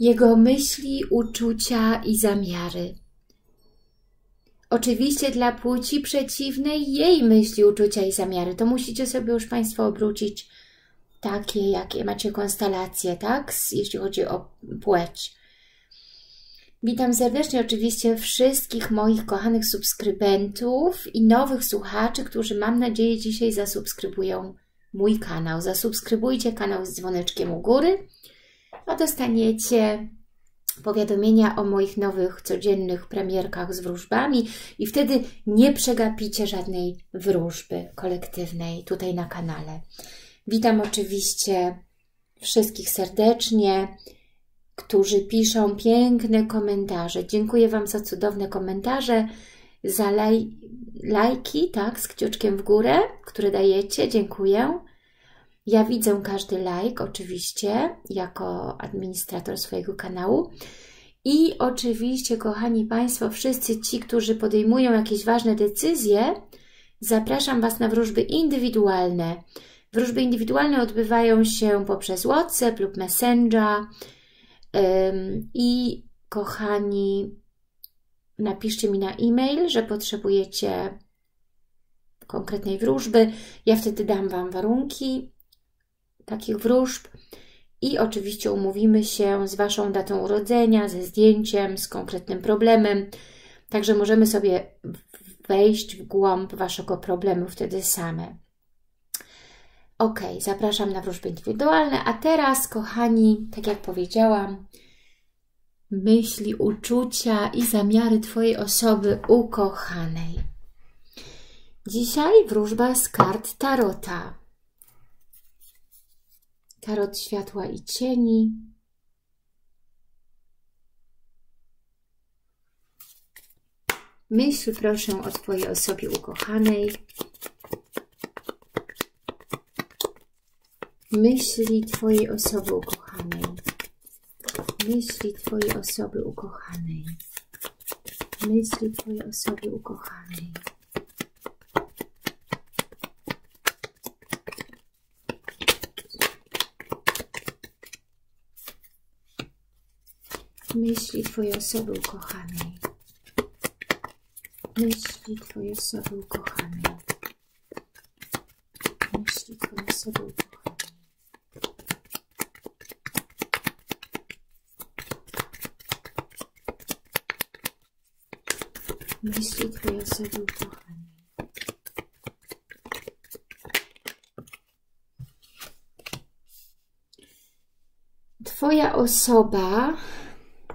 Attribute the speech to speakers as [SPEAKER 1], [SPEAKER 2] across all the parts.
[SPEAKER 1] jego myśli, uczucia i zamiary. Oczywiście dla płci przeciwnej jej myśli, uczucia i zamiary. To musicie sobie już Państwo obrócić takie, jakie macie konstelacje, tak? Jeśli chodzi o płeć. Witam serdecznie oczywiście wszystkich moich kochanych subskrybentów i nowych słuchaczy, którzy mam nadzieję dzisiaj zasubskrybują mój kanał. Zasubskrybujcie kanał z dzwoneczkiem u góry, a dostaniecie powiadomienia o moich nowych codziennych premierkach z wróżbami i wtedy nie przegapicie żadnej wróżby kolektywnej tutaj na kanale. Witam oczywiście wszystkich serdecznie, którzy piszą piękne komentarze. Dziękuję Wam za cudowne komentarze, za laj, lajki, tak, z kciuczkiem w górę, które dajecie. Dziękuję. Ja widzę każdy like, oczywiście, jako administrator swojego kanału. I oczywiście, kochani Państwo, wszyscy ci, którzy podejmują jakieś ważne decyzje, zapraszam Was na wróżby indywidualne. Wróżby indywidualne odbywają się poprzez WhatsApp lub Messenger. I kochani, napiszcie mi na e-mail, że potrzebujecie konkretnej wróżby. Ja wtedy dam Wam warunki takich wróżb i oczywiście umówimy się z Waszą datą urodzenia, ze zdjęciem, z konkretnym problemem. Także możemy sobie wejść w głąb Waszego problemu wtedy same. Ok, zapraszam na wróżby indywidualne, a teraz, kochani, tak jak powiedziałam, myśli, uczucia i zamiary Twojej osoby ukochanej. Dzisiaj wróżba z kart Tarota. Tarot światła i cieni. Myśl proszę o Twojej osobie ukochanej. Myśli Twojej osoby ukochanej. Myśli Twojej osoby ukochanej. Myśli Twojej osoby ukochanej. Myśli Twojej osoby ukochanej. Myśli Twojej osoby ukochanej. Myśli Twojej osoby ukochanej. Myśli Twojej osoby ukochanej. Twoja osoba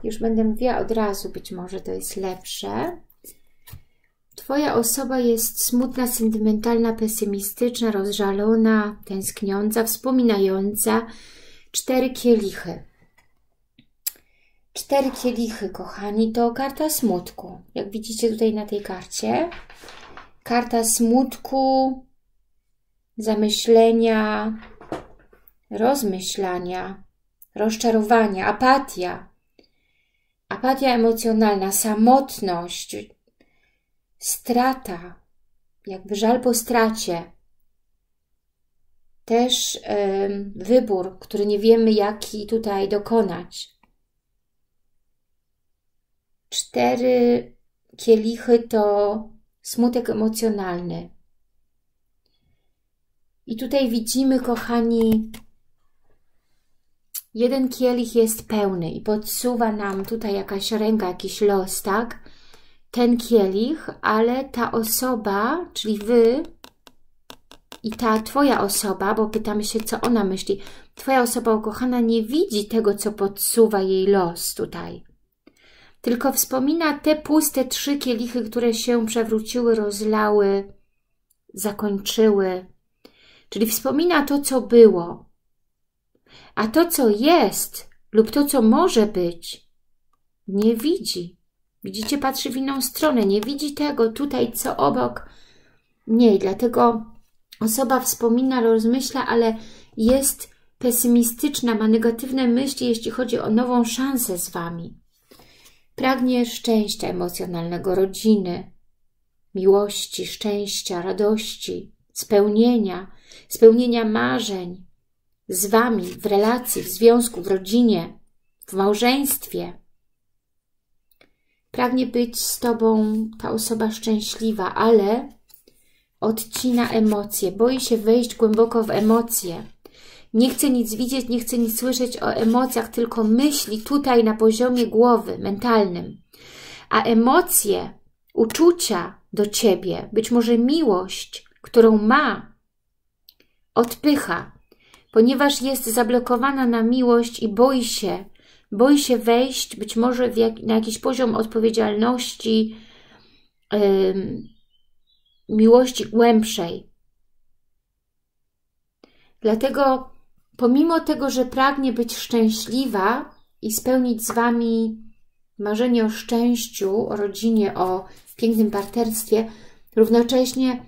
[SPEAKER 1] już będę mówiła od razu, być może to jest lepsze. Twoja osoba jest smutna, sentymentalna, pesymistyczna, rozżalona, tęskniąca, wspominająca. Cztery kielichy. Cztery kielichy, kochani, to karta smutku. Jak widzicie tutaj na tej karcie. Karta smutku, zamyślenia, rozmyślania, rozczarowania, apatia, apatia emocjonalna, samotność, strata, jakby żal po stracie, też wybór, który nie wiemy, jaki tutaj dokonać. Cztery kielichy to smutek emocjonalny. I tutaj widzimy, kochani, jeden kielich jest pełny i podsuwa nam tutaj jakaś ręka, jakiś los, tak? Ten kielich, ale ta osoba, czyli Wy i ta Twoja osoba, bo pytamy się, co ona myśli, Twoja osoba ukochana nie widzi tego, co podsuwa jej los tutaj. Tylko wspomina te puste trzy kielichy, które się przewróciły, rozlały, zakończyły. Czyli wspomina to, co było, a to, co jest lub to, co może być, nie widzi. Widzicie, patrzy w inną stronę, nie widzi tego tutaj, co obok niej. Dlatego osoba wspomina, rozmyśla, ale jest pesymistyczna, ma negatywne myśli, jeśli chodzi o nową szansę z Wami. Pragnie szczęścia emocjonalnego, rodziny, miłości, szczęścia, radości, spełnienia, spełnienia marzeń, z Wami, w relacji, w związku, w rodzinie, w małżeństwie. Pragnie być z Tobą ta osoba szczęśliwa, ale odcina emocje, boi się wejść głęboko w emocje. Nie chce nic widzieć, nie chce nic słyszeć o emocjach, tylko myśli tutaj na poziomie głowy, mentalnym. A emocje, uczucia do Ciebie, być może miłość, którą ma, odpycha, ponieważ jest zablokowana na miłość i boi się, boi się wejść być może jak, na jakiś poziom odpowiedzialności, yy, miłości głębszej. Dlatego pomimo tego, że pragnie być szczęśliwa i spełnić z Wami marzenie o szczęściu, o rodzinie, o pięknym partnerstwie, równocześnie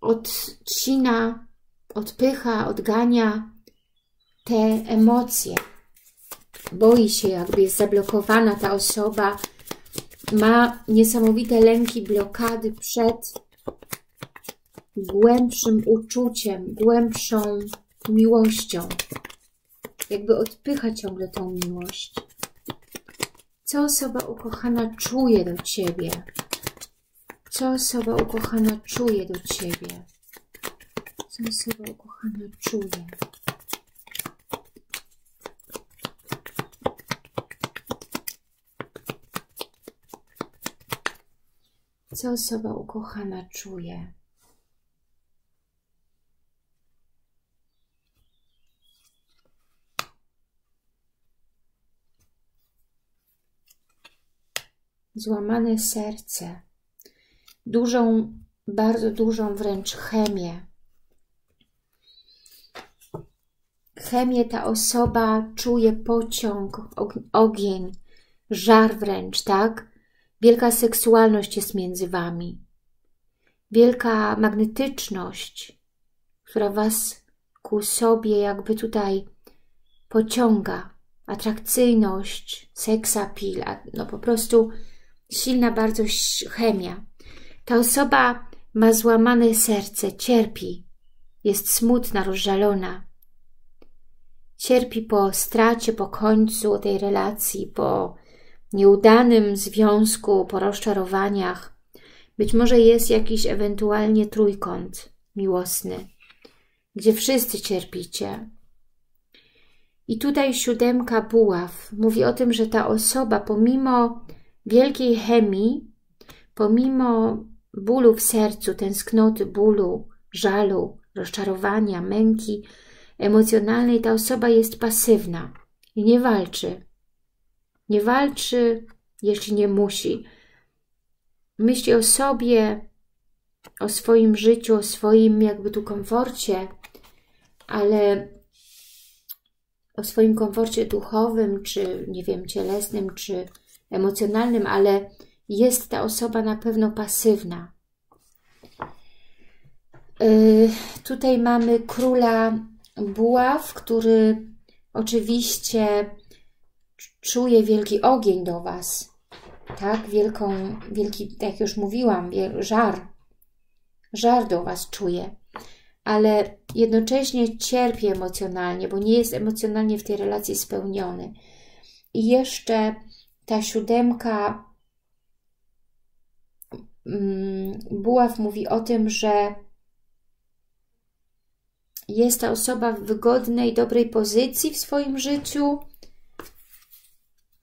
[SPEAKER 1] odcina, odpycha, odgania te emocje. Boi się, jakby jest zablokowana ta osoba, ma niesamowite lęki, blokady przed głębszym uczuciem, głębszą miłością. Jakby odpycha ciągle tą miłość. Co osoba ukochana czuje do Ciebie? Co osoba ukochana czuje do Ciebie? Czuje? Co osoba ukochana czuje? złamane serce, dużą, bardzo dużą wręcz chemię. Chemię ta osoba czuje pociąg, ogień, żar wręcz, tak? Wielka seksualność jest między Wami. Wielka magnetyczność, która Was ku sobie jakby tutaj pociąga. Atrakcyjność, seksapil, no po prostu silna bardzo chemia. Ta osoba ma złamane serce, cierpi, jest smutna, rozżalona. Cierpi po stracie, po końcu tej relacji, po nieudanym związku, po rozczarowaniach. Być może jest jakiś ewentualnie trójkąt miłosny, gdzie wszyscy cierpicie. I tutaj siódemka buław mówi o tym, że ta osoba pomimo wielkiej chemii, pomimo bólu w sercu, tęsknoty, bólu, żalu, rozczarowania, męki emocjonalnej, ta osoba jest pasywna i nie walczy. Nie walczy, jeśli nie musi. Myśli o sobie, o swoim życiu, o swoim jakby tu komforcie, ale o swoim komforcie duchowym, czy nie wiem, cielesnym, czy emocjonalnym, ale jest ta osoba na pewno pasywna. Yy, tutaj mamy króla buław, który oczywiście czuje wielki ogień do Was. Tak, wielką, wielki, jak już mówiłam, żar. Żar do Was czuje. Ale jednocześnie cierpi emocjonalnie, bo nie jest emocjonalnie w tej relacji spełniony. I jeszcze ta siódemka mm, Buław mówi o tym, że jest ta osoba w wygodnej, dobrej pozycji w swoim życiu.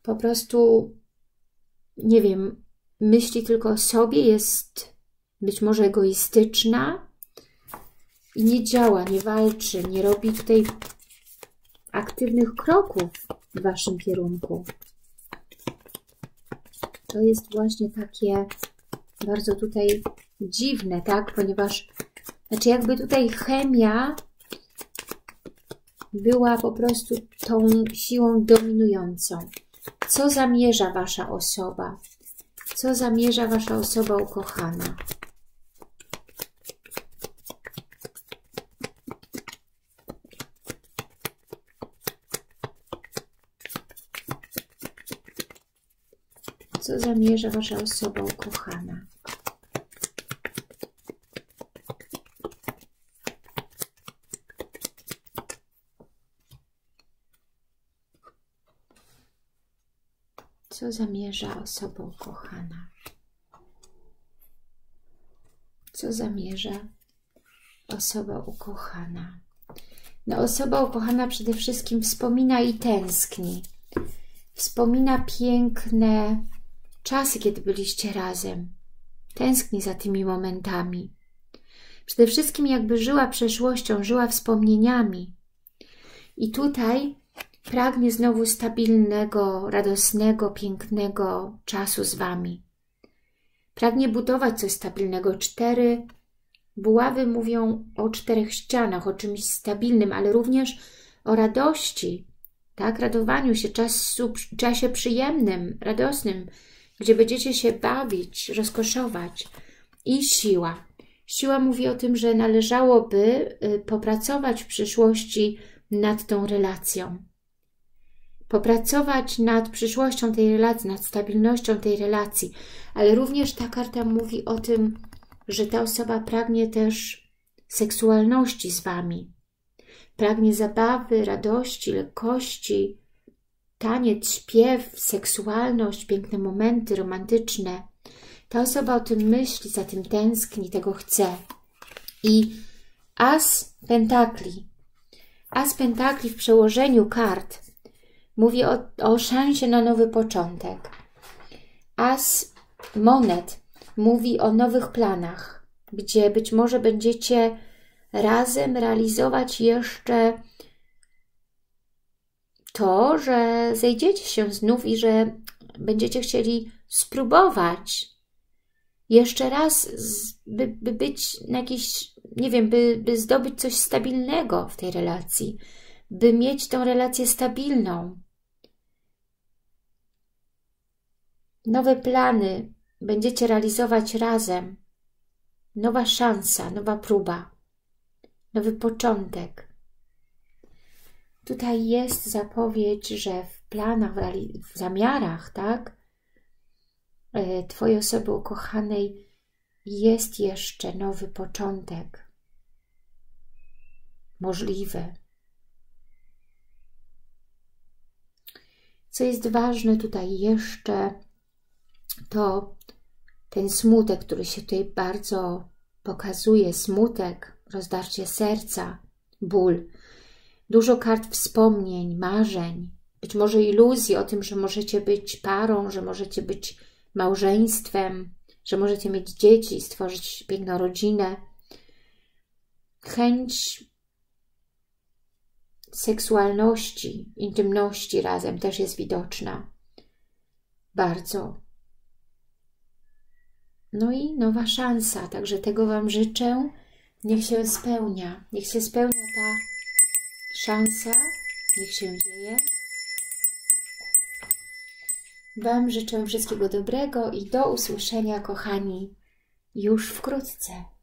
[SPEAKER 1] Po prostu, nie wiem, myśli tylko o sobie, jest być może egoistyczna i nie działa, nie walczy, nie robi tutaj aktywnych kroków w Waszym kierunku to jest właśnie takie bardzo tutaj dziwne, tak? Ponieważ, znaczy jakby tutaj chemia była po prostu tą siłą dominującą. Co zamierza Wasza osoba? Co zamierza Wasza osoba ukochana? co zamierza Wasza osoba ukochana. Co zamierza osoba ukochana? Co zamierza osoba ukochana? No, osoba ukochana przede wszystkim wspomina i tęskni. Wspomina piękne czasy, kiedy byliście razem. Tęskni za tymi momentami. Przede wszystkim jakby żyła przeszłością, żyła wspomnieniami. I tutaj pragnie znowu stabilnego, radosnego, pięknego czasu z Wami. Pragnie budować coś stabilnego. Cztery buławy mówią o czterech ścianach, o czymś stabilnym, ale również o radości, tak? Radowaniu się, czasu, czasie przyjemnym, radosnym, gdzie będziecie się bawić, rozkoszować. I siła. Siła mówi o tym, że należałoby y, popracować w przyszłości nad tą relacją. Popracować nad przyszłością tej relacji, nad stabilnością tej relacji, ale również ta karta mówi o tym, że ta osoba pragnie też seksualności z Wami. Pragnie zabawy, radości, lekkości, taniec, śpiew, seksualność, piękne momenty romantyczne. Ta osoba o tym myśli, za tym tęskni, tego chce. I As Pentakli. As Pentakli w przełożeniu kart mówi o, o szansie na nowy początek. As Monet mówi o nowych planach, gdzie być może będziecie razem realizować jeszcze to, że zejdziecie się znów i że będziecie chcieli spróbować jeszcze raz, by, by być na jakiś, nie wiem, by, by zdobyć coś stabilnego w tej relacji, by mieć tą relację stabilną. Nowe plany będziecie realizować razem. Nowa szansa, nowa próba, nowy początek. Tutaj jest zapowiedź, że w planach, w zamiarach, tak, e, Twojej osoby ukochanej jest jeszcze nowy początek. Możliwy. Co jest ważne tutaj jeszcze, to ten smutek, który się tutaj bardzo pokazuje, smutek, rozdarcie serca, ból. Dużo kart wspomnień, marzeń, być może iluzji o tym, że możecie być parą, że możecie być małżeństwem, że możecie mieć dzieci, stworzyć piękną rodzinę. Chęć seksualności, intymności razem też jest widoczna. Bardzo. No i nowa szansa, także tego Wam życzę. Niech się spełnia, niech się spełnia ta szansa, niech się dzieje. Wam życzę wszystkiego dobrego i do usłyszenia, kochani, już wkrótce.